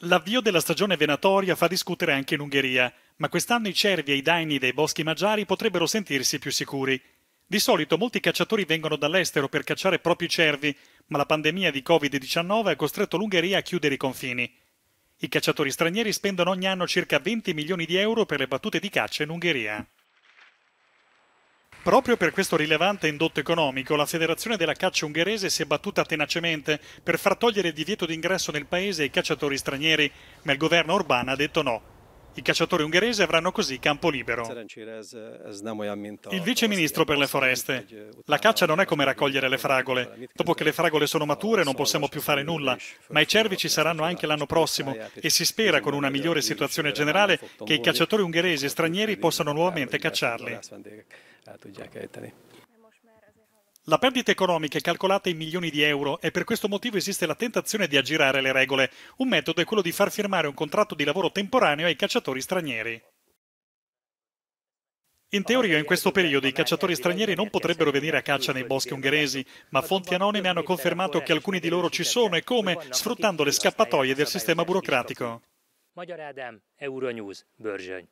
L'avvio della stagione venatoria fa discutere anche in Ungheria, ma quest'anno i cervi e i daini dei boschi magiari potrebbero sentirsi più sicuri. Di solito molti cacciatori vengono dall'estero per cacciare propri cervi, ma la pandemia di Covid-19 ha costretto l'Ungheria a chiudere i confini. I cacciatori stranieri spendono ogni anno circa 20 milioni di euro per le battute di caccia in Ungheria. Proprio per questo rilevante indotto economico, la Federazione della Caccia ungherese si è battuta tenacemente per far togliere il divieto d'ingresso nel paese ai cacciatori stranieri, ma il governo Orbán ha detto no. I cacciatori ungheresi avranno così campo libero. Il vice ministro per le foreste. La caccia non è come raccogliere le fragole. Dopo che le fragole sono mature non possiamo più fare nulla, ma i cervi ci saranno anche l'anno prossimo e si spera con una migliore situazione generale che i cacciatori ungheresi e stranieri possano nuovamente cacciarli. La perdita economica è calcolata in milioni di euro e per questo motivo esiste la tentazione di aggirare le regole. Un metodo è quello di far firmare un contratto di lavoro temporaneo ai cacciatori stranieri. In teoria in questo periodo i cacciatori stranieri non potrebbero venire a caccia nei boschi ungheresi, ma fonti anonime hanno confermato che alcuni di loro ci sono e come, sfruttando le scappatoie del sistema burocratico. Magyar Ádám, Euronews, Börzsöny.